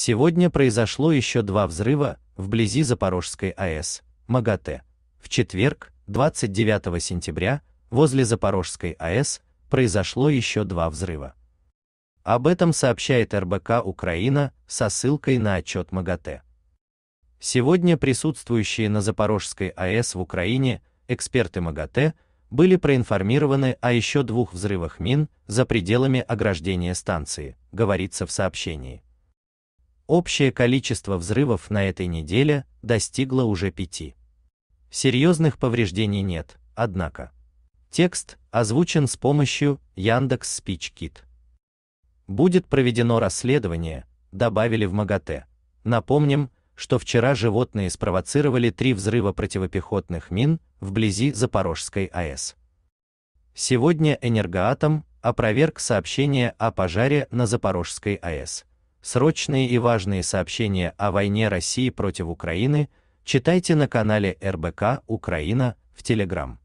Сегодня произошло еще два взрыва вблизи Запорожской АЭС, МАГАТЭ. В четверг, 29 сентября, возле Запорожской АЭС произошло еще два взрыва. Об этом сообщает РБК Украина со ссылкой на отчет МАГАТЭ. Сегодня присутствующие на Запорожской АЭС в Украине эксперты МАГАТЭ были проинформированы о еще двух взрывах мин за пределами ограждения станции, говорится в сообщении. Общее количество взрывов на этой неделе достигло уже пяти. Серьезных повреждений нет, однако. Текст озвучен с помощью Яндекс SpeechKit. Будет проведено расследование, добавили в МАГАТЭ. Напомним, что вчера животные спровоцировали три взрыва противопехотных мин вблизи Запорожской АЭС. Сегодня Энергоатом опроверг сообщение о пожаре на Запорожской АЭС. Срочные и важные сообщения о войне России против Украины читайте на канале РБК Украина в Телеграм.